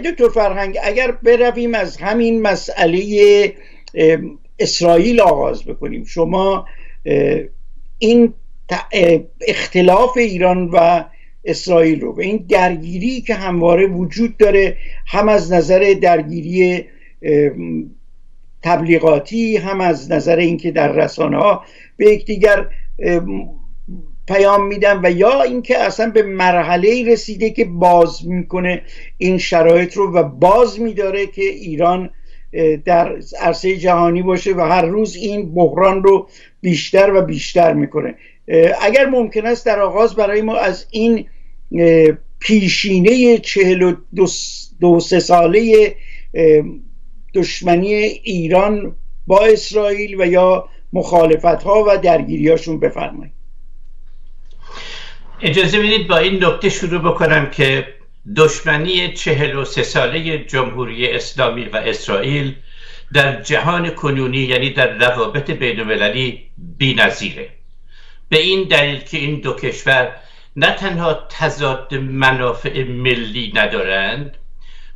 دکتر فرهنگ اگر برویم از همین مسئله اسرائیل آغاز بکنیم. شما این اختلاف ایران و اسرائیل رو و این درگیری که همواره وجود داره هم از نظر درگیری تبلیغاتی هم از نظر اینکه در رسانه ها به یکدیگر پیام میدن و یا اینکه اصلا به مرحله رسیده که باز می‌کنه این شرایط رو و باز میداره که ایران در عرصه جهانی باشه و هر روز این بحران رو بیشتر و بیشتر می‌کنه. اگر ممکن است در آغاز برای ما از این پیشینه چهل و دو, دو سه ساله دشمنی ایران با اسرائیل و یا مخالفت ها و درگیری هاشون بفرمایید. اجازه بدید با این نکته شروع بکنم که دشمنی چهل و سه ساله جمهوری اسلامی و اسرائیل در جهان کنونی یعنی در روابط بین المللی بی‌نظیره. به این دلیل که این دو کشور نه تنها تضاد منافع ملی ندارند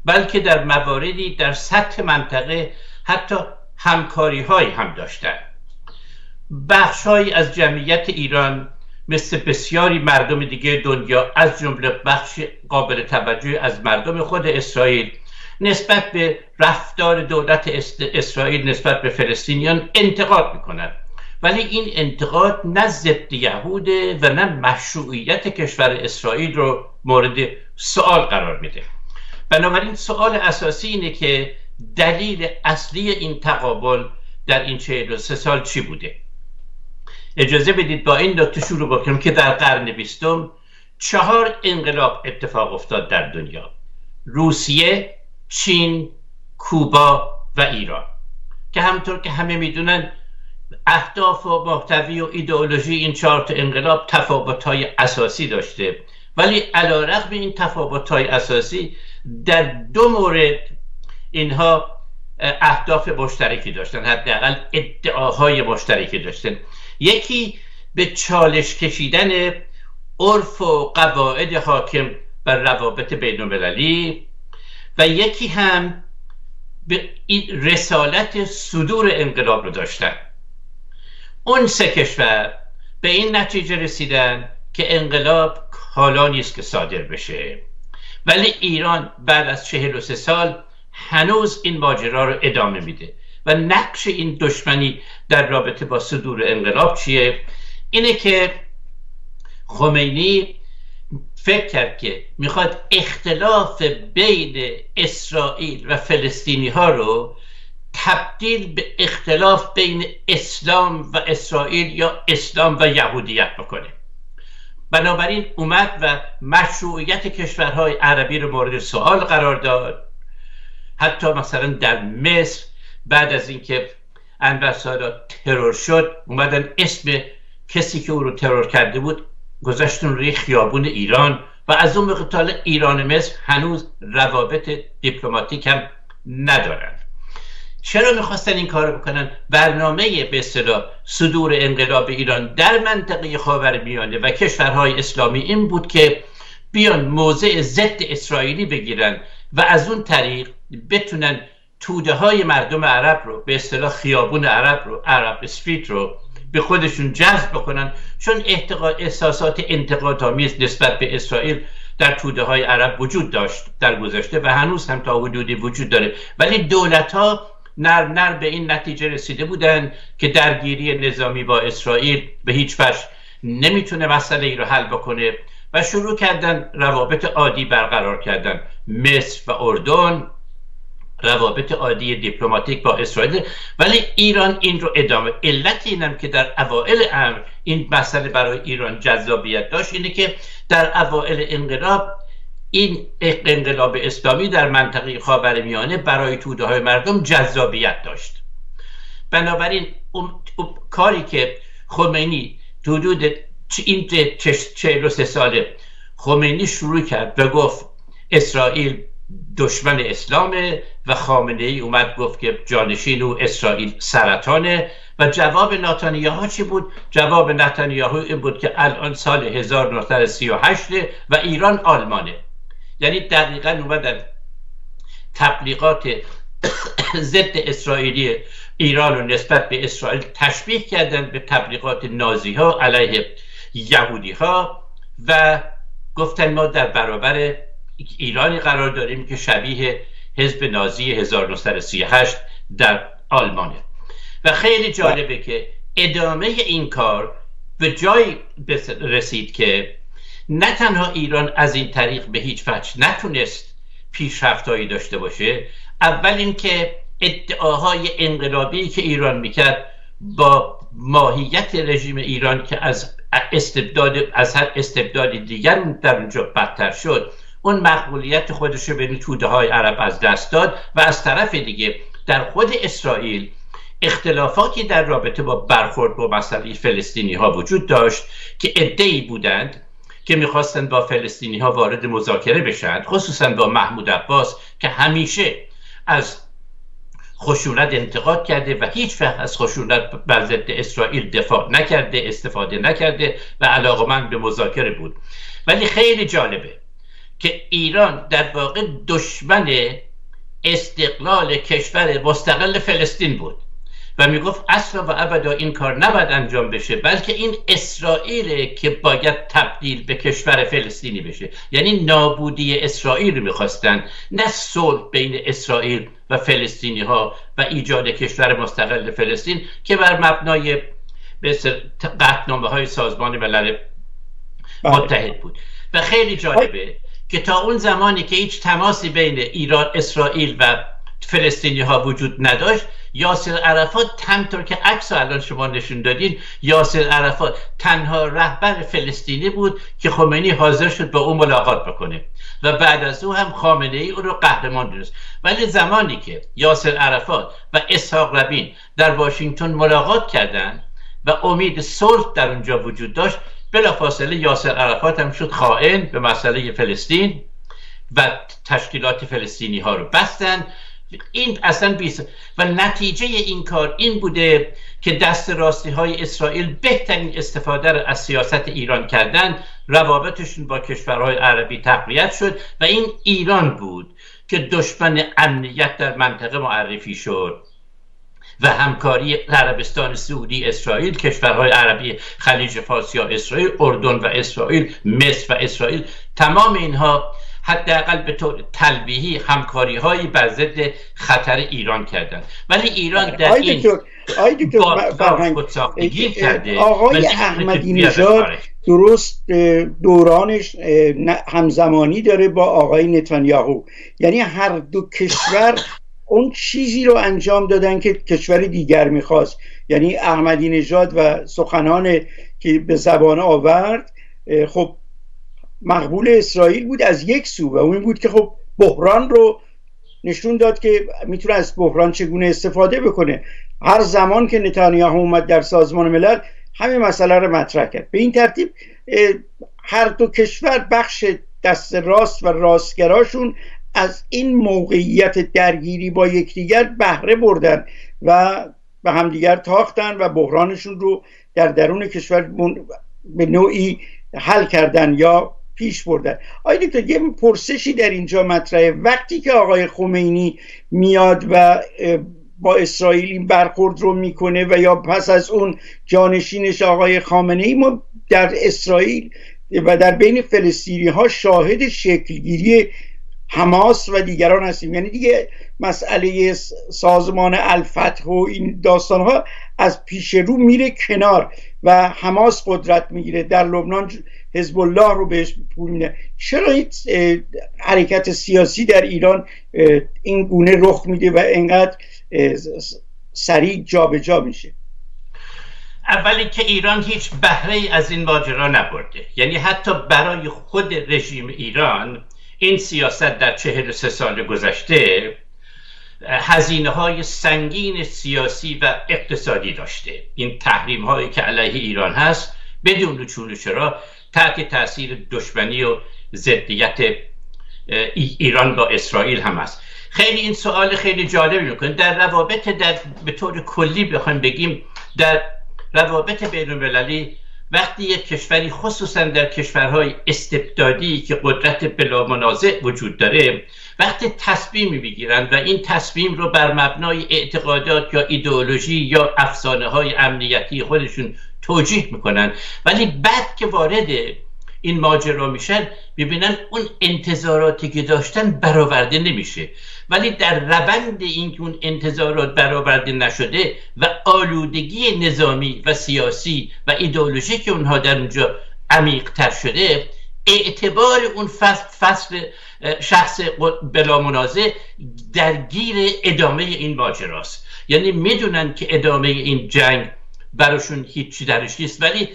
بلکه در مواردی در سطح منطقه حتی همکاری هم داشتند. بخش از جمعیت ایران مثل بسیاری مردم دیگه دنیا از جمله بخش قابل توجه از مردم خود اسرائیل نسبت به رفتار دولت اسرائیل نسبت به فلسطینیان انتقاد می‌کنند ولی این انتقاد نه ضد یهوده و نه مشروعیت کشور اسرائیل رو مورد سوال قرار میده. بنابراین سوال اساسی اینه که دلیل اصلی این تقابل در این چهل سه سال چی بوده؟ اجازه بدید با این نکته شروع بکنم که در قرن بیستم چهار انقلاب اتفاق افتاد در دنیا. روسیه چین کوبا و ایران. که همطور که همه می‌دونن اهداف و محتوی و ایدئولوژی این چهار انقلاب تفاوت های اساسی داشته. ولی علا رقم این تفاوت های اساسی در دو مورد اینها اهداف مشترکی داشتن. حداقل ادعاهای مشترکی داشتن. یکی به چالش کشیدن عرف و قواعد حاکم بر روابط بین المللی و یکی هم به رسالت صدور انقلاب رو داشتن. اون سه کشور به این نتیجه رسیدن که انقلاب حالا نیست که صادر بشه. ولی ایران بعد از چهل و سه سال هنوز این ماجرا رو ادامه میده. و نقش این دشمنی در رابطه با صدور انقلاب چیه؟ اینه که خمینی فکر کرد که می‌خواد اختلاف بین اسرائیل و فلسطینی ها رو تبدیل به اختلاف بین اسلام و اسرائیل یا اسلام و یهودیت بکنه. بنابراین اومد و مشروعیت کشورهای عربی رو مورد سوال قرار داد. حتی مثلا در مصر بعد از اینکه انور سادات ترور شد اومدن اسم کسی که او رو ترور کرده بود گذاشتن روی خیابون ایران و از اون مقطال ایران مصر هنوز روابط دیپلماتیک هم ندارن. چرا می‌خواستن این کار بکنن؟ برنامه به اصطلاح صدور انقلاب ایران در منطقه خاورمیانه و کشورهای اسلامی این بود که بیان موضع ضد اسرائیلی بگیرن و از اون طریق بتونن توده های مردم عرب رو به اصطلاح خیابون عرب رو عرب استریت رو به خودشون جذب بکنن. چون احساسات انتقادآمیز نسبت به اسرائیل در توده های عرب وجود داشت در گذشته و هنوز هم تا حدودی وجود داره. ولی دولت ها نر نر به این نتیجه رسیده بودند که درگیری نظامی با اسرائیل به هیچ وجه نمی‌تونه مسئله ای رو حل بکنه و شروع کردن روابط عادی برقرار کردن. مصر و اردن روابط عادی دیپلماتیک با اسرائیل. ولی ایران این رو ادامه علت اینم که در اوائل امر این مسئله برای ایران جذابیت داشت اینه که در اوائل انقلاب این انقلاب اسلامی در منطقه خاورمیانه برای توده های مردم جذابیت داشت. بنابراین کاری که خمینی حدود این چهل و سه ساله خمینی شروع کرد و گفت اسرائیل دشمن اسلامه و خامنه ای اومد گفت که جانشین و اسرائیل سرطانه و جواب ناتانیاهو چی بود؟ جواب نتانیاهو این بود که الان سال 1938 و ایران آلمانه یعنی دقیقا اومدن تبلیغات ضد اسرائیلی ایران و نسبت به اسرائیل تشبیه کردند به تبلیغات نازی ها علیه یهودی ها و گفتن ما در برابر ایرانی قرار داریم که شبیه حزب نازی 1938 در آلمانه. و خیلی جالبه که ادامه این کار به جای رسید که نه تنها ایران از این طریق به هیچ وجه نتونست پیشرفتهایی داشته باشه اول اینکه ادعاهای انقلابی که ایران می‌کرد با ماهیت رژیم ایران که از استبداد از هر استبدادی دیگر در اونجا بدتر شد اون مقبولیت خودش رو بین توده های عرب از دست داد و از طرف دیگه در خود اسرائیل اختلافاتی در رابطه با برخورد با مسئله فلسطینی ها وجود داشت که ادهی بودند که می‌خواستند با فلسطینی ها وارد مذاکره بشند خصوصا با محمود عباس که همیشه از خشونت انتقاد کرده و هیچ وقت از خشونت بر ضد اسرائیل دفاع نکرده استفاده نکرده و علاقمند به مذاکره بود. ولی خیلی جالبه که ایران در واقع دشمن استقلال کشور مستقل فلسطین بود. و می‌گفت اصلا و ابدا این کار نباید انجام بشه بلکه این اسرائیل که باید تبدیل به کشور فلسطینی بشه. یعنی نابودی اسرائیل می‌خواستن. نه صلح بین اسرائیل و فلسطینی ها و ایجاد کشور مستقل فلسطین که بر مبنای قطنامه های سازمان ملل بله. متحد بود. و خیلی جالبه که تا اون زمانی که هیچ تماسی بین ایران اسرائیل و فلسطینی ها وجود نداشت یاسر عرفات همطور که عکس الان شما نشون دادین یاسر عرفات تنها رهبر فلسطینی بود که خمینی حاضر شد با او ملاقات بکنه و بعد از او هم خامنه ای او رو قهرمان دونست. ولی زمانی که یاسر عرفات و اسحاق ربین در واشنگتن ملاقات کردند و امید صلح در اونجا وجود داشت بلافاصله یاسر عرفات هم شد خائن به مسئله فلسطین و تشکیلات فلسطینی ها رو بستن. این اصلا بیست و نتیجه این کار این بوده که دست راستی های اسرائیل بهترین استفاده را از سیاست ایران کردن. روابطشون با کشورهای عربی تقویت شد و این ایران بود که دشمن امنیت در منطقه معرفی شد. و همکاری عربستان سعودی اسرائیل کشورهای عربی خلیج فارس یا اسرائیل اردن و اسرائیل مصر و اسرائیل. تمام اینها حداقل به طور تلویحی همکاری هایی بر ضد خطر ایران کردن ولی ایران در این آقای احمدی نژاد درست دورانش همزمانی داره با آقای نتانیاهو. یعنی هر دو کشور اون چیزی رو انجام دادن که کشور دیگر می‌خواست. یعنی احمدی نژاد و سخنان که به زبان آورد خب مقبول اسرائیل بود از یک سو و اون بود که خب بحران رو نشون داد که می‌تونه از بحران چگونه استفاده بکنه. هر زمان که نتانیاهو اومد در سازمان ملل همین مسئله رو مطرح کرد. به این ترتیب هر دو کشور بخش دست راست و راستگراشون از این موقعیت درگیری با یکدیگر بهره بردن و به همدیگر تاختن و بحرانشون رو در درون کشور به نوعی حل کردن یا پیش بردن. آیا دکتر یه پرسشی در اینجا مطرحه. وقتی که آقای خمینی میاد و با اسرائیل این برخورد رو می‌کنه و یا پس از اون جانشینش آقای خامنه ای ما در اسرائیل و در بین فلسطینی ها شاهد شکلگیری حماس و دیگران هستیم. یعنی دیگه مسئله سازمان الفتح و این داستان ها از پیش رو میره کنار و حماس قدرت می‌گیره. در لبنان حزب الله رو بهش پول چرا این حرکت سیاسی در ایران این گونه رخ میده و اینقدر سریع جابجا جا میشه؟ اولی که ایران هیچ بهره از این ماجرا نبرده. یعنی حتی برای خود رژیم ایران این سیاست در چهل و سه سال گذشته هزینه های سنگین سیاسی و اقتصادی داشته. این تحریم هایی که علیه ایران هست بدون چون چرا تحت تاثیر دشمنی و ضدیت ایران با اسرائیل هم است خیلی این سوال خیلی جالبی می‌کنه. در روابط در به طور کلی بخوایم بگیم در روابط بین المللی وقتی یک کشوری خصوصا در کشورهای استبدادی که قدرت بلا منازع وجود داره وقتی تصمیمی می‌گیرند و این تصمیم رو بر مبنای اعتقادات یا ایدئولوژی یا افسانه های امنیتی خودشون توجیه می‌کنن ولی بعد که وارد این ماجرا میشن می‌بینن اون انتظاراتی که داشتن برآورده نمیشه. ولی در روند این اون انتظارات برآورده نشده و آلودگی نظامی و سیاسی و ایدئولوژی که اونها در اونجا عمیق تر شده اعتبار اون فصل, فصل شخص بلا منازع درگیر ادامه این ماجراست. یعنی می‌دونن که ادامه این جنگ براشون هیچی درش نیست ولی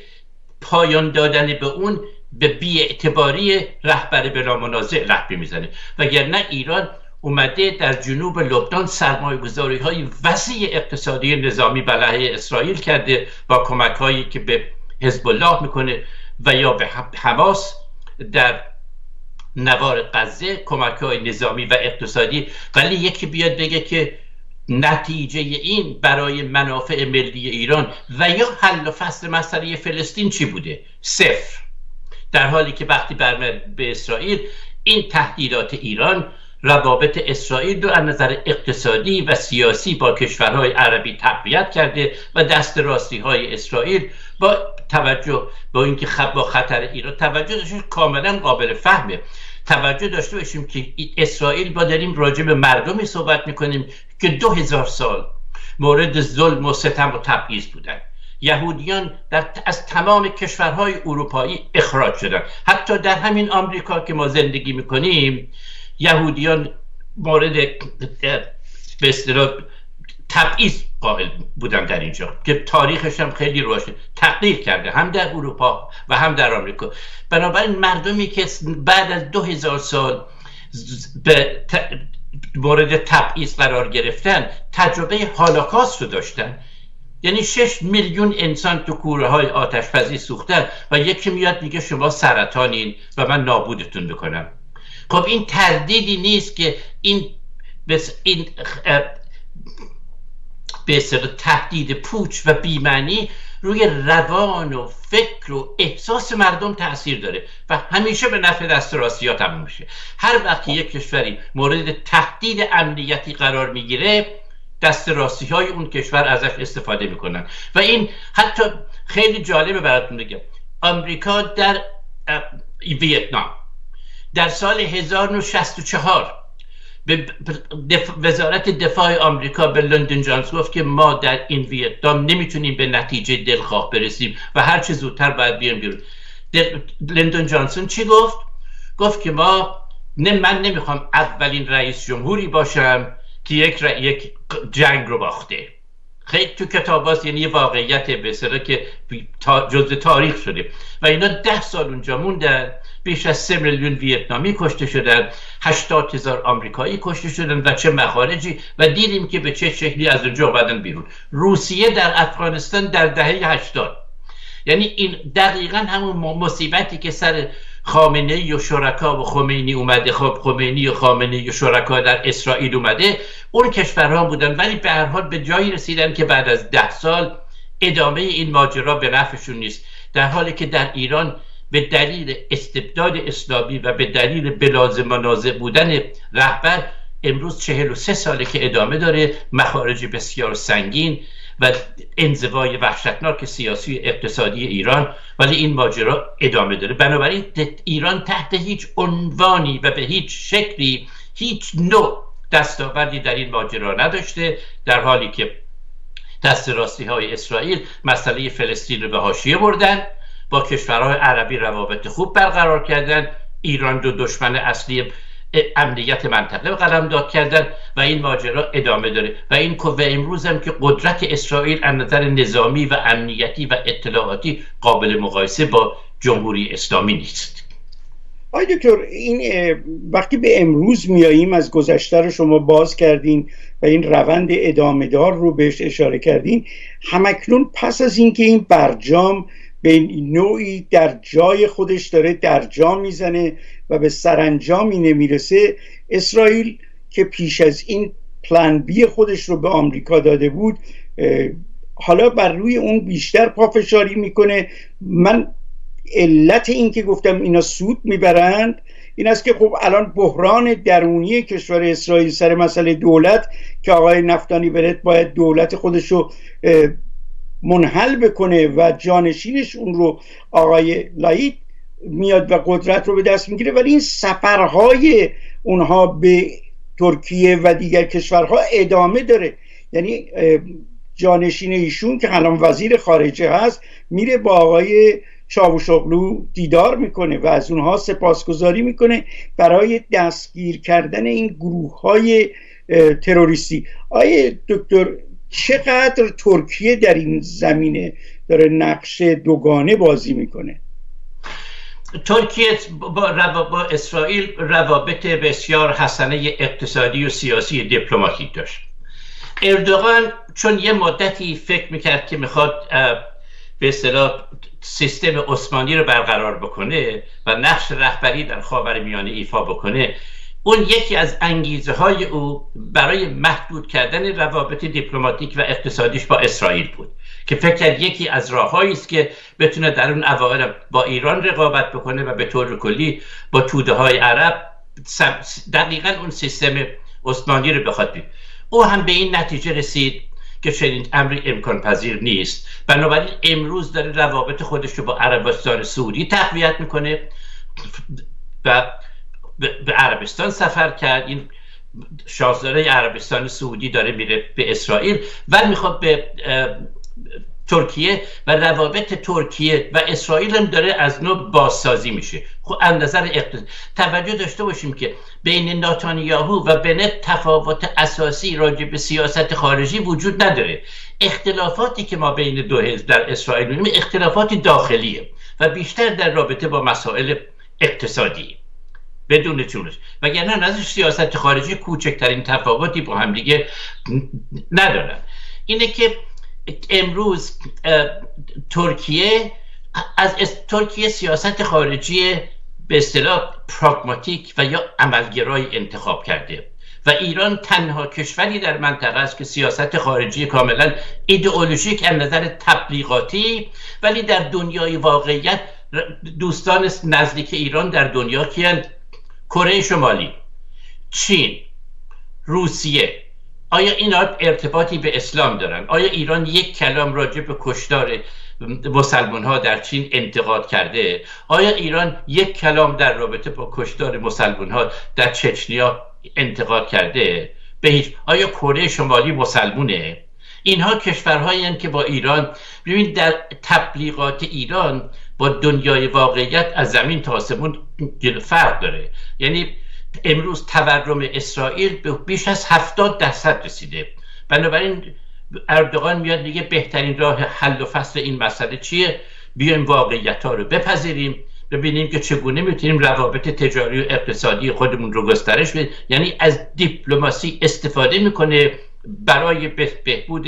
پایان دادن به اون به بیاعتباری رهبر بلا منازع لحبی می‌زنه. وگرنه ایران اومده در جنوب لبنان سرمایه گذاری های وسیع اقتصادی نظامی بلعه اسرائیل کرده با کمک هایی که به حزب الله می‌کنه و یا به حماس در نوار غزه کمک های نظامی و اقتصادی. ولی یکی بیاد بگه که نتیجه این برای منافع ملی ایران و یا حل و فصل مسئله فلسطین چی بوده؟ صفر. در حالی که وقتی برمد به اسرائیل این تهدیدات ایران روابط اسرائیل رو از نظر اقتصادی و سیاسی با کشورهای عربی تقویت کرده و دست راستی های اسرائیل با توجه با اینکه خب با خطر ایران توجه داشته کاملا قابل فهمه. توجه داشته باشیم که اسرائیل با داریم راجع به مردمی صحبت می‌کنیم که دو هزار سال مورد ظلم و ستم و تبعیض بودن. یهودیان در از تمام کشورهای اروپایی اخراج شدن. حتی در همین آمریکا که ما زندگی می‌کنیم یهودیان مورد به تبعیض قائل بودن در اینجا که تاریخش هم خیلی روشه تقدیر کرده هم در اروپا و هم در آمریکا. بنابراین مردمی که بعد از دو هزار سال به مورد تبعیض قرار گرفتن تجربه هالاکاست رو داشتن. یعنی شش میلیون انسان تو کوره های آتشپزی سوختن و یکی میاد میگه شما سرطانین و من نابودتون بکنم خب این تردیدی نیست که این بس این به تهدید پوچ و بیمعنی روی روان و فکر و احساس مردم تاثیر داره و همیشه به نفع دست راستی ها تموم میشه. هر وقت یک کشوری مورد تهدید امنیتی قرار می‌گیره دست راستی های اون کشور ازش استفاده می‌کنن. و این حتی خیلی جالبه براتون بگم. آمریکا در ویتنام. در سال 1964 به وزارت دفاع آمریکا به لندن جانس گفت که ما در این ویتنام نمی‌تونیم به نتیجه دلخواه برسیم و هر چه زودتر باید بیایم بیرون. لندن جانسون چی گفت؟ گفت که ما نه من نمی‌خوام اولین رئیس جمهوری باشم که یک, یک جنگ رو باخته. خیلی تو کتاب یعنی یه واقعیت به که جزء تاریخ شده. و اینا ده سال اونجا موندن بیش از سه میلیون ویتنامی کشته شدن هشتاد هزار آمریکایی کشته شدن و چه مخارجی و دیدیم که به چه شکلی از اونجا بدن بیرون. روسیه در افغانستان در دهه هشتاد. یعنی این دقیقا همون مصیبتی که سر خامنه ای و شرکا و خمینی اومده. خب خمینی و خامنه و شرکا در اسرائیل اومده. اون کشورها بودن ولی به هر حال به جایی رسیدن که بعد از ده سال ادامه این ماجرا به نفعشون نیست. در حالی که در ایران به دلیل استبداد اسلامی و به دلیل بلاز منازع بودن رهبر امروز چهل و سه ساله که ادامه داره مخارج بسیار سنگین و انزوای وحشتناک سیاسی اقتصادی ایران ولی این ماجرا ادامه داره. بنابراین ایران تحت هیچ عنوانی و به هیچ شکلی هیچ نوع دستاوردی در این ماجرا نداشته در حالی که دست راستی های اسرائیل مسئله فلسطین رو به حاشیه بردن با کشورهای عربی روابط خوب برقرار کردن ایران رو دشمن اصلی امنیت منطقه قلم داد کردن و این ماجرا ادامه داره. و این و امروز هم که قدرت اسرائیل از نظر نظامی و امنیتی و اطلاعاتی قابل مقایسه با جمهوری اسلامی نیست. آقای دکتر این وقتی به امروز میاییم از گذشته رو شما باز کردین و این روند ادامه دار رو بهش اشاره کردین همکنون پس از اینکه این برجام به نوعی در جای خودش داره در جا می‌زنه و به سرانجامی نمی‌رسه. اسرائیل که پیش از این پلان بی خودش رو به آمریکا داده بود حالا بر روی اون بیشتر پافشاری می‌کنه. من علت این که گفتم اینا سود می‌برند این است که خب الان بحران درونی کشور اسرائیل سر مسئله دولت که آقای نفتانی برد باید دولت خودش رو منحل بکنه و جانشینش اون رو آقای لایید میاد و قدرت رو به دست می‌گیره. ولی این سفرهای اونها به ترکیه و دیگر کشورها ادامه داره. یعنی جانشین ایشون که الان وزیر خارجه هست میره با آقای چاوشاغلو دیدار می‌کنه و از اونها سپاسگزاری می‌کنه برای دستگیر کردن این گروه های تروریستی. آیه دکتر چقدر ترکیه در این زمینه داره نقش دوگانه بازی می‌کنه. ترکیه با, با اسرائیل روابط بسیار حسنه اقتصادی و سیاسی دیپلماتیک داشت. اردوغان چون یه مدتی فکر می‌کرد که می‌خواد به اصطلاح سیستم عثمانی رو برقرار بکنه و نقش رهبری در خاور میانه ایفا بکنه اون یکی از انگیزه های او برای محدود کردن روابط دیپلماتیک و اقتصادیش با اسرائیل بود که فکر کرد یکی از راههایی است که بتونه در اون اوایل با ایران رقابت بکنه و به طور کلی با توده های عرب دقیقا اون سیستم عثمانی رو بخواد بید. او هم به این نتیجه رسید که چنین امری امکان پذیر نیست بنابراین امروز داره روابط خودش رو با عربستان سعودی تقویت می‌کنه و به عربستان سفر کرد. این شاهزاده عربستان سعودی داره میره به اسرائیل و می‌خواد به ترکیه و روابط ترکیه و اسرائیل هم داره از نوع بازسازی میشه. خب نظر اقتصاد توجه داشته باشیم که بین ناتانیاهو و بنت تفاوت اساسی راجع به سیاست خارجی وجود نداره. اختلافاتی که ما بین دو حزب در اسرائیل می‌بینیم اختلافات داخلیه و بیشتر در رابطه با مسائل اقتصادی. بدون چونش وگرنه از سیاست خارجی کوچکترین تفاوتی با هم دیگه ندارن. اینه که امروز ترکیه از ترکیه سیاست خارجی به اصطلاح پراگماتیک و یا عملگرای انتخاب کرده. و ایران تنها کشوری در منطقه است که سیاست خارجی کاملا ایدئولوژیک از نظر تبلیغاتی ولی در دنیای واقعیت دوستان نزدیک ایران در دنیا کیند کره شمالی چین روسیه. آیا اینا ارتباطی به اسلام دارن؟ آیا ایران یک کلام راجع به کشتار مسلمان ها در چین انتقاد کرده؟ آیا ایران یک کلام در رابطه با کشتار مسلمان ها در چچنیا انتقاد کرده؟ به هیچ آیا کره شمالی مسلمونه؟ اینها کشورهایی که با ایران ببینید در تبلیغات ایران با دنیای واقعیت از زمین تا آسمون فرق داره. یعنی امروز تورم اسرائیل به بیش از هفتاد درصد رسیده. بنابراین اردوغان میاد میگه بهترین راه حل و فصل این مسئله چیه؟ بیایم واقعیت ها رو بپذیریم ببینیم که چگونه می‌تونیم روابط تجاری و اقتصادی خودمون رو گسترش بدیم. یعنی از دیپلماسی استفاده می‌کنه برای بهبود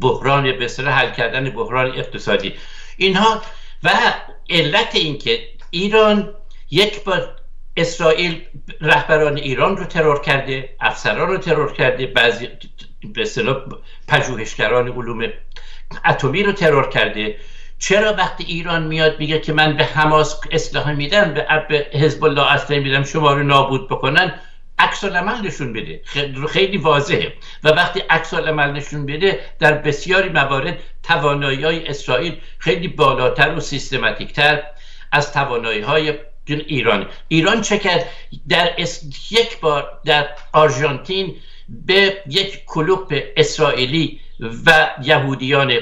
بحران به حل کردن بحران اقتصادی. اینها و علت اینکه ایران یک بار اسرائیل رهبران ایران رو ترور کرده افسران رو ترور کرده بعضی به اصطلاح پژوهشگران علوم اتمی رو ترور کرده. چرا وقتی ایران میاد میگه که من به حماس اسلحه میدم به حزب الله اسلحه میدم شما رو نابود بکنن؟ عکس العمل نشون بده. خیلی واضحه. و وقتی عکس العمل نشون بده در بسیاری موارد توانایی های اسرائیل خیلی بالاتر و سیستماتیکتر از توانایی های ایران. ایران چه کرد؟ در یک بار در آرژانتین به یک کلوپ اسرائیلی و یهودیان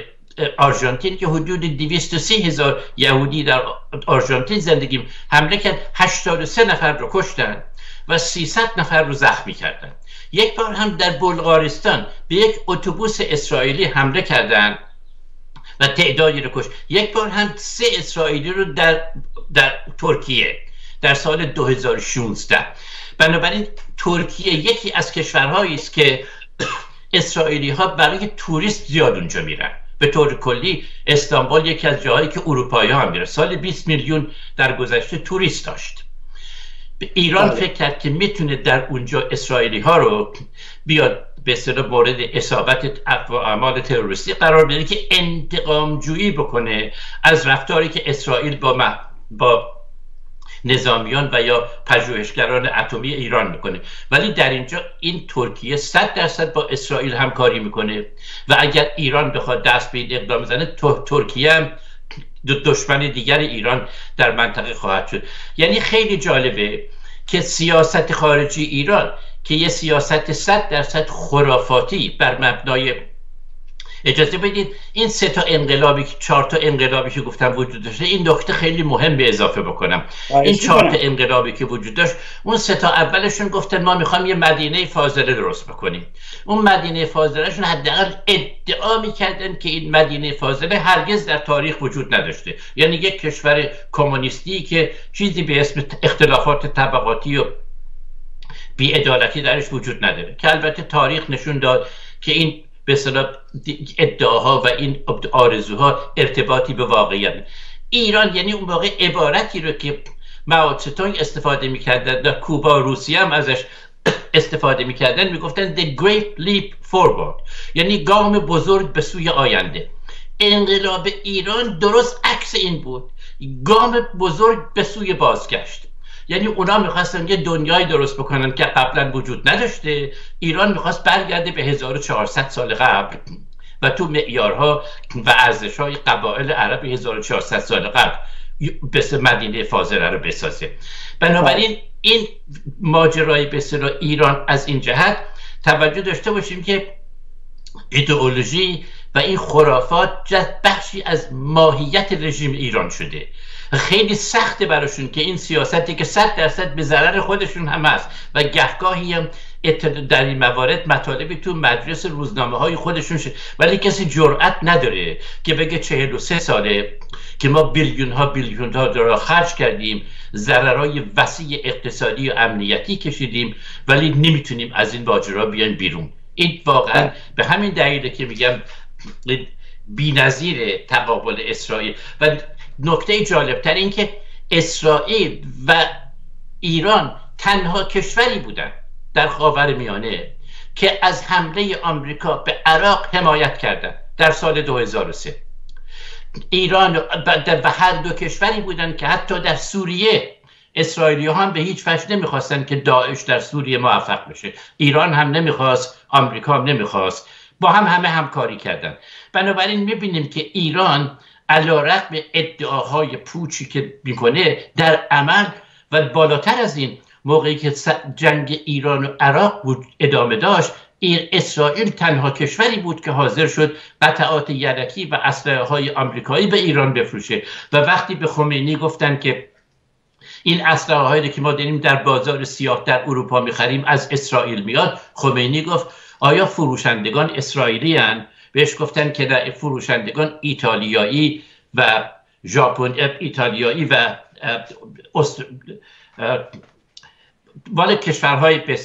آرژانتین که حدود 230 هزار یهودی در آرژانتین زندگی حمله کرد. 83 نفر رو کشتن. و 300 نفر رو زخمی کردن یک بار هم در بلغارستان به یک اتوبوس اسرائیلی حمله کردند و تعدادی رو کشت. یک بار هم سه اسرائیلی رو در, در ترکیه در سال 2016 بنابراین ترکیه یکی از کشورهایی است که اسرائیلی ها برای توریست زیاد اونجا میرن. به طور کلی استانبول یکی از جاهایی که اروپایی ها میره سال 20 میلیون در گذشته توریست داشت. ایران بله. فکر کرد که می‌تونه در اونجا اسرائیلی ها رو بیاد به اصطلاح مورد اصابت اعمال تروریستی قرار بده که انتقام جویی بکنه از رفتاری که اسرائیل با با نظامیان و یا پژوهشگران اتمی ایران می‌کنه ولی در اینجا این ترکیه صد درصد با اسرائیل همکاری می‌کنه و اگر ایران بخواد دست به این اقدام بزنه ترکیه هم دشمن دیگر ایران در منطقه خواهد شد. یعنی خیلی جالبه که سیاست خارجی ایران که یه سیاست صد درصد خرافاتی بر مبنای اجازه بدید این سه تا انقلابی چهار تا انقلابی که گفتم وجود داشته این نکته خیلی مهم به اضافه بکنم. این چهار تا انقلابی که وجود داشت اون سه تا اولشون گفتن ما می‌خوام یه مدینه فاضله درست بکنیم. اون مدینه فاضلهشون حداقل ادعا می‌کردن که این مدینه فاضله هرگز در تاریخ وجود نداشته. یعنی یک کشور کمونیستی که چیزی به اسم اختلافات طبقاتی و بیعدالتی درش وجود نداره. که البته تاریخ نشون داد که این به ادعاها و این آرزوها ارتباطی به واقعیت. ایران یعنی اون واقع عبارتی رو که ماوتستونگ استفاده می‌کردن در کوبا و روسیه هم ازش استفاده می‌کردن می‌گفتن the great leap forward. یعنی گام بزرگ به سوی آینده. انقلاب ایران درست عکس این بود. گام بزرگ به سوی بازگشت. یعنی اونا می‌خواستن یه دنیای درست بکنن که قبلا وجود نداشته. ایران می‌خواست برگرده به 1400 سال قبل و تو معیارها و ارزش های قبایل عرب 1400 سال قبل به مدینه فاضله رو بسازه. بنابراین این ماجرای به ایران از این جهت توجه داشته باشیم که ایدئولوژی و این خرافات بخشی از ماهیت رژیم ایران شده. خیلی سخته براشون که این سیاستی که صد درصد به ضرر خودشون هم هست و گهگاهی هم در این موارد مطالبی تو مجلس روزنامه های خودشون شد ولی کسی جرأت نداره که بگه 43 ساله که ما بیلیون ها بیلیون ها دلار خرج کردیم ضررهای وسیع اقتصادی و امنیتی کشیدیم ولی نمی‌تونیم از این ماجرا بیایم بیرون. این واقعا به همین دلیله که میگم بی‌نظیر تقابل اسرائیل. و نکته جالبتر این که اسرائیل و ایران تنها کشوری بودن در خاور میانه که از حمله آمریکا به عراق حمایت کردند در سال 2003 ایران و هر دو کشوری بودن که حتی در سوریه اسرائیلی هم به هیچ وجه نمی‌خواستن که داعش در سوریه موفق بشه. ایران هم نمی‌خواست آمریکا هم نمی‌خواست. با هم همه همکاری کردن بنابراین می‌بینیم که ایران علا رقم ادعاهای پوچی که می‌کنه در عمل و بالاتر از این موقعی که جنگ ایران و عراق بود ادامه داشت اسرائیل تنها کشوری بود که حاضر شد قطعات یدکی و اسلحه های آمریکایی به ایران بفروشه و وقتی به خمینی گفتن که این اسلحه هایی که ما داریم در بازار سیاه در اروپا می‌خریم از اسرائیل میاد خمینی گفت آیا فروشندگان اسرائیلی هن؟ بهش گفتن که در فروشندگان ایتالیایی و ژاپن ایتالیایی و مال کشورهای به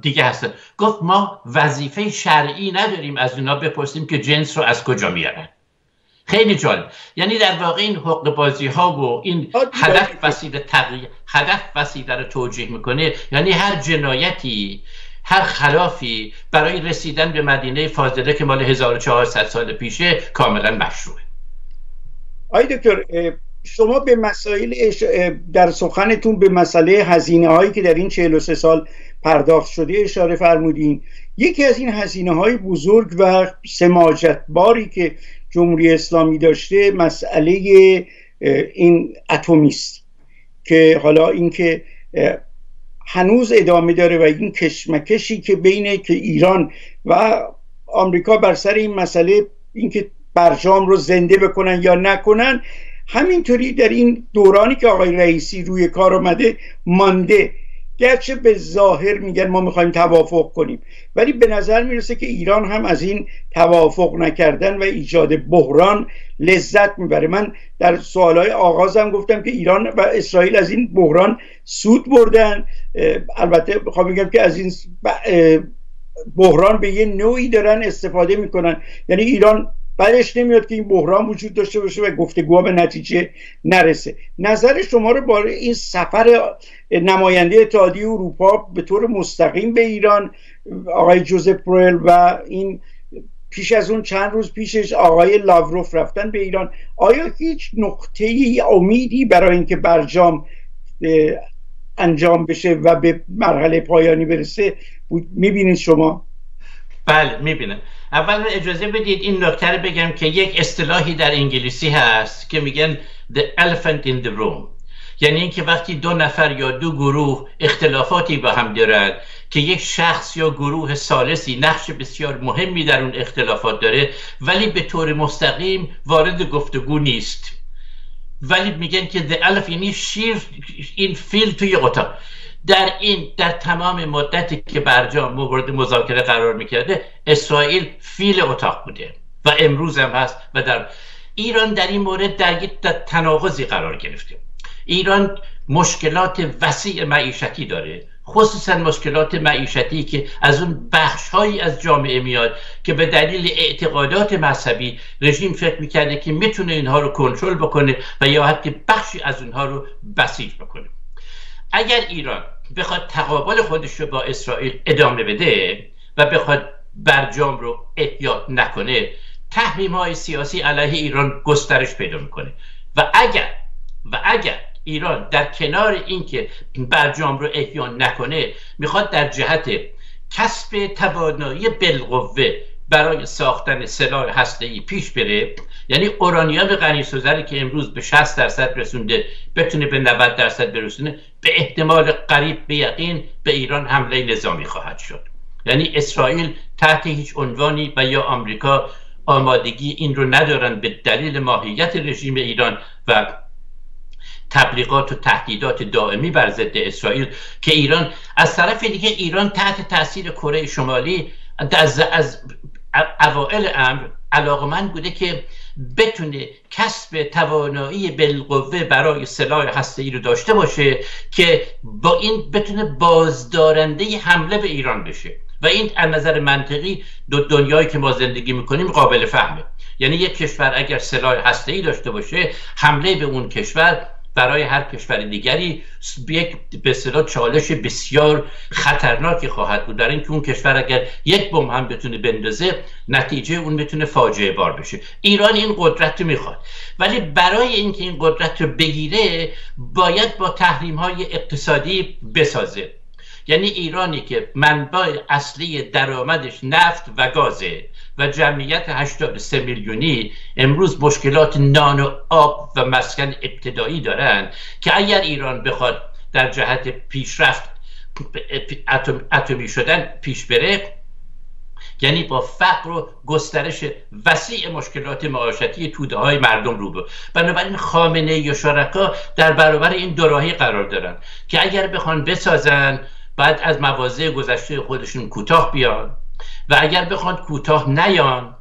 دیگه هستن. گفت ما وظیفه شرعی نداریم از اونا بپرسیم که جنس رو از کجا میارن. خیلی جالب. یعنی در واقع این حقوق بازی ها و این هدف وسیله تغییر هدف وسیله رو توجیه می‌کنه. یعنی هر جنایتی هر خلافی برای رسیدن به مدینه فاضله که مال 1400 سال پیشه کاملا مشروعه. آی دکتر شما به مسائل در سخنتون به مسئله هزینه هایی که در این 43 سال پرداخت شده اشاره فرمودین. یکی از این هزینه های بزرگ و سماجت باری که جمهوری اسلامی داشته مسئله این اتمیست که حالا اینکه هنوز ادامه داره و این کشمکشی که بین که ایران و آمریکا بر سر این مسئله اینکه برجام رو زنده بکنن یا نکنن همینطوری در این دورانی که آقای رئیسی روی کار آمده مانده. گرچه به ظاهر میگن ما می‌خوایم توافق کنیم ولی به نظر می‌رسه که ایران هم از این توافق نکردن و ایجاد بحران لذت می‌بره. من در سوالهای آغازم گفتم که ایران و اسرائیل از این بحران سود بردن. البته بخوام بگم که از این بحران به یه نوعی دارن استفاده می‌کنن. یعنی ایران بعدش نمیاد که این بحران وجود داشته باشه و گفتگوها به نتیجه نرسه. نظر شما رو باره این سفر نماینده اتحادیه اروپا به طور مستقیم به ایران آقای جوزف برویل و این پیش از اون چند روز پیشش آقای لاوروف رفتن به ایران آیا هیچ نقطه ای امیدی برای اینکه برجام انجام بشه و به مرحله پایانی برسه؟ می‌بینید شما؟ بله می‌بینم. اول اجازه بدید این نکته بگم که یک اصطلاحی در انگلیسی هست که میگن the elephant in the room. یعنی اینکه وقتی دو نفر یا دو گروه اختلافاتی با هم دارند که یک شخص یا گروه سالسی نقش بسیار مهمی در اون اختلافات داره ولی به طور مستقیم وارد گفتگو نیست. ولی میگن که the elephant یعنی شیر این فیل توی اتاق. در این در تمام مدتی که برجام مورد مذاکره قرار می‌کرده اسرائیل فیل اتاق بوده و امروز هم هست و در ایران در این مورد در تناقضی قرار گرفته. ایران مشکلات وسیع معیشتی داره خصوصا مشکلات معیشتی که از اون بخش هایی از جامعه میاد که به دلیل اعتقادات مذهبی رژیم فکر می‌کرده که می‌تونه اینها رو کنترل بکنه و یا حتی بخشی از اونها رو بسیج بکنه. اگر ایران بخواد تقابل خودش رو با اسرائیل ادامه بده و بخواد برجام رو احیاط نکنه تحریم های سیاسی علیه ایران گسترش پیدا می‌کنه. و اگر و اگر ایران در کنار اینکه برجام رو احیا نکنه می‌خواد در جهت کسب توانایی بالقوه برای ساختن سلاح هسته ای پیش بره. یعنی اورانیوم غنی سوزری که امروز به 60 درصد رسونده بتونه به 90 درصد برسونه به احتمال قریب به یقین به ایران حمله نظامی خواهد شد. یعنی اسرائیل تحت هیچ عنوانی و یا آمریکا آمادگی این رو ندارن به دلیل ماهیت رژیم ایران و تبلیغات و تهدیدات دائمی بر ضد اسرائیل که ایران از طرف دیگه ایران تحت تاثیر کره شمالی از, از اوائل امر علاقمند بوده که بتونه کسب توانایی بالقوه برای سلاح هسته ای رو داشته باشه که با این بتونه بازدارنده حمله به ایران بشه. و این از نظر منطقی دو دنیایی که ما زندگی می‌کنیم قابل فهمه. یعنی یک کشور اگر سلاح هسته ای داشته باشه حمله به اون کشور برای هر کشور دیگری یک به چالش بسیار خطرناکی خواهد بود. در اینکه اون کشور اگر یک بم هم بتونه بندازه نتیجه اون بتونه فاجعه بار بشه. ایران این قدرت رو می‌خواد. ولی برای اینکه این قدرت رو بگیره باید با تحریم های اقتصادی بسازه. یعنی ایرانی که منبع اصلی درآمدش نفت و گازه و جمعیت 83 میلیونی امروز مشکلات نان و آب و مسکن ابتدایی دارند که اگر ایران بخواد در جهت پیشرفت اتمی شدن پیش بره یعنی با فقر و گسترش وسیع مشکلات معاشتی توده های مردم رو بنابراین خامنه یا شرکا در برابر این دوراهی قرار دارن که اگر بخوان بسازن بعد از مواضع گذشته خودشون کوتاه بیان. و اگر بخواد کوتاه نیان.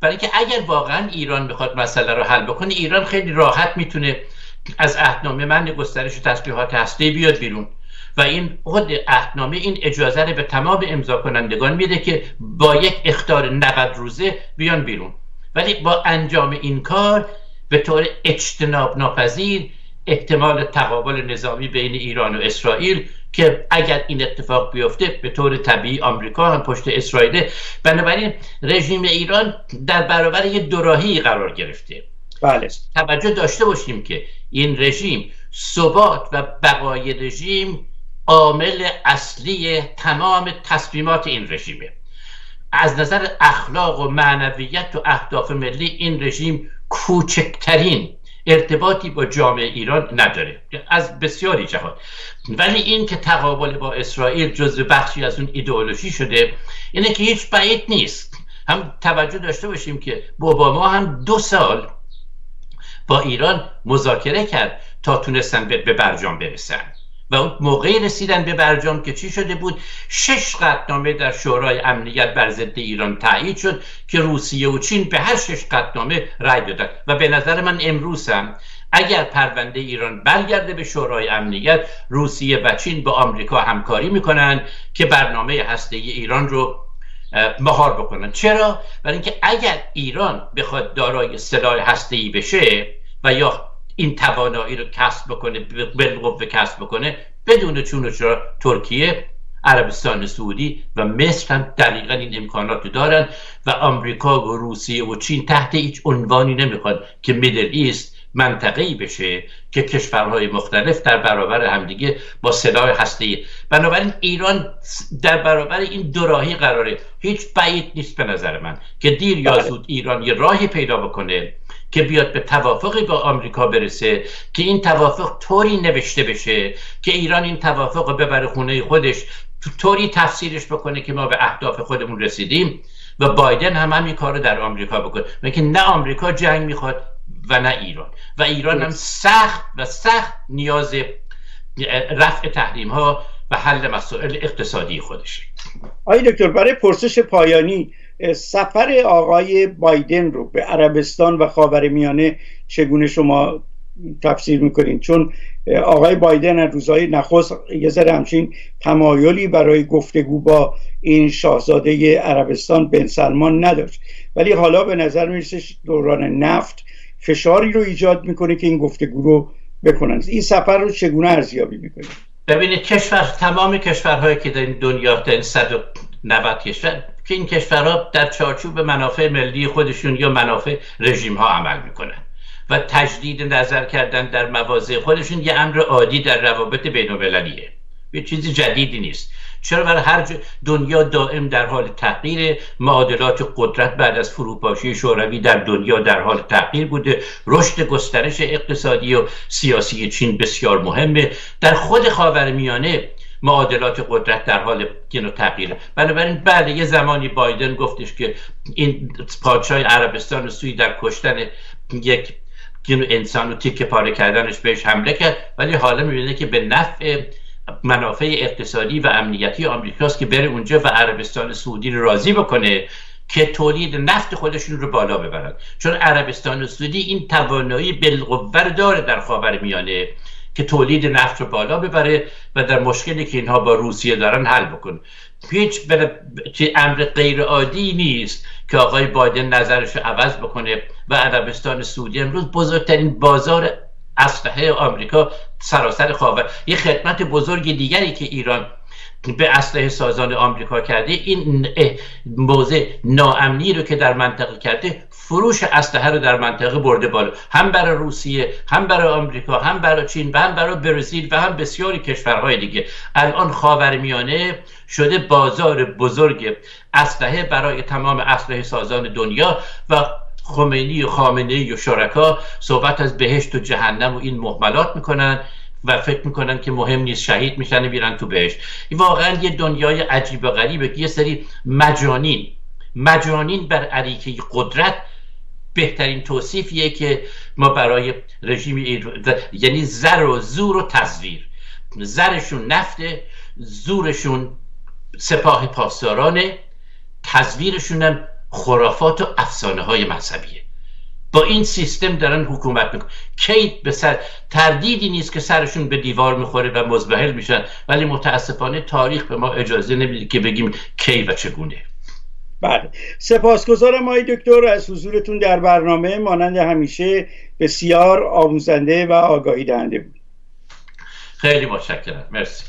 برای که اگر واقعا ایران بخواد مسئله رو حل بکنه ایران خیلی راحت می‌تونه از اهنامه من گسترش و تسلیحات هسته بیاد بیرون. و این خود اهنامه این اجازه رو به تمام امضا کنندگان میده که با یک اختار 90 روزه بیان بیرون. ولی با انجام این کار به طور اجتناب ناپذیر احتمال تقابل نظامی بین ایران و اسرائیل که اگر این اتفاق بیفته به طور طبیعی آمریکا هم پشت اسرائیل بنابراین رژیم ایران در برابر یک دوراهی قرار گرفته. بله. توجه داشته باشیم که این رژیم ثبات و بقای رژیم عامل اصلی تمام تصمیمات این رژیمه. از نظر اخلاق و معنویت و اهداف ملی این رژیم کوچکترین ارتباطی با جامعه ایران نداره. از بسیاری جهات. ولی این که تقابل با اسرائیل جزو بخشی از اون ایدئولوژی شده اینه که هیچ بعید نیست. هم توجه داشته باشیم که اوباما هم دو سال با ایران مذاکره کرد تا تونستن به برجام برسن. و اون موقعی رسیدن به برجام که چی شده بود؟ شش قطنامه در شورای امنیت بر ضد ایران تایید شد که روسیه و چین به هر شش قطنامه رای دادن و به نظر من امروز هم اگر پرونده ایران برگرده به شورای امنیت روسیه و چین با آمریکا همکاری می‌کنن که برنامه هسته ایران رو مهار بکنن چرا؟ برای اینکه اگر ایران بخواد دارای سلاح ای بشه و یا این توانایی رو کسب بکنه بالقوه کسب بکنه بدون چون و چرا ترکیه عربستان سعودی و مصر هم دقیقا این امکانات رو دارن و آمریکا و روسیه و چین تحت هیچ عنوانی نمی‌خواد که میدل ایست منطقه‌ای بشه که کشورهای مختلف در برابر همدیگه با سلاح هسته بنابراین ایران در برابر این دوراهی قراره هیچ بعید نیست به نظر من که دیر یا بله. زود ایران یه راهی پیدا بکنه که بیاد به توافقی با آمریکا برسه که این توافق طوری نوشته بشه که ایران این توافق رو ببره خونه خودش طوری تفسیرش بکنه که ما به اهداف خودمون رسیدیم و بایدن هم همین کار رو در آمریکا بکنه. که نه آمریکا جنگ می‌خواد و نه ایران؟ و ایران هم سخت و سخت نیاز رفع تحریم ها و حل مسائل اقتصادی خودش آقای دکتر برای پرسش پایانی سفر آقای بایدن رو به عربستان و خاورمیانه چگونه شما تفسیر می‌کنین؟ چون آقای بایدن از روزهای نخست یه ذره همچین تمایلی برای گفتگو با این شاهزاده عربستان بن سلمان نداشت. ولی حالا به نظر می‌رسه دوران نفت فشاری رو ایجاد می‌کنه که این گفتگو رو بکنن. این سفر رو چگونه ارزیابی می‌کنید؟ ببینید کشور تمام کشورهایی که در این دنیا در 190 کشور که این کشورها در چارچوب منافع ملی خودشون یا منافع رژیم ها عمل می‌کنن و تجدید نظر کردن در مواضع خودشون یه امر عادی در روابط بین یه چیزی جدیدی نیست. چرا؟ برای هر دنیا دائم در حال تغییر. معادلات قدرت بعد از فروپاشی شوروی در دنیا در حال تغییر بوده. رشد گسترش اقتصادی و سیاسی چین بسیار مهمه. در خود خاورمیانه معادلات قدرت در حال گنو تغییره. بنابراین بله یه زمانی بایدن گفتش که این پادشاه عربستان سوی در کشتن یک انسان رو تیکه پاره کردنش بهش حمله کرد. ولی حالا می‌بینه که به نفع منافع اقتصادی و امنیتی آمریکاست که بره اونجا و عربستان سعودی رو راضی بکنه که تولید نفت خودشون رو بالا ببرن. چون عربستان سعودی این توانایی بالقوه داره در خاور میانه که تولید نفت رو بالا ببره و در مشکلی که اینها با روسیه دارن حل بکن. هیچ امر غیر عادی نیست که آقای بایدن نظرش رو عوض بکنه و عربستان سعودی امروز بزرگترین بازار اسلحه آمریکا سراسر خاور. یه خدمت بزرگ دیگری که ایران به اسلحه سازان آمریکا کرده این موضع ناامنی رو که در منطقه کرده فروش اسلحه رو در منطقه برده بالا. هم برای روسیه هم برای آمریکا هم برای چین و هم برای برزیل و هم بسیاری کشورهای دیگه. الان خاورمیانه شده بازار بزرگ اسلحه برای تمام اسلحه سازان دنیا و خمینی و خامنه و شرکا صحبت از بهشت و جهنم و این محملات می‌کنن و فکر می‌کنن که مهم نیست شهید میشن میرن تو بهش واقعا یه دنیای عجیب و غریبه یه سری مجانین مجانین بر عریکه قدرت بهترین توصیفیه که ما برای رژیم یعنی زر و زور و تصویر زرشون نفته زورشون سپاه پاسدارانه تصویرشون هم خرافات و افسانه های مذهبیه. با این سیستم دارن حکومت می‌کنن. کی به سر تردیدی نیست که سرشون به دیوار می‌خوره و مزبهل میشن ولی متاسفانه تاریخ به ما اجازه نمیده که بگیم کی و چگونه. بله. سپاسگزارم آقای دکتر از حضورتون در برنامه مانند همیشه بسیار آموزنده و آگاهی دهنده بود. خیلی متشکرم. مرسی.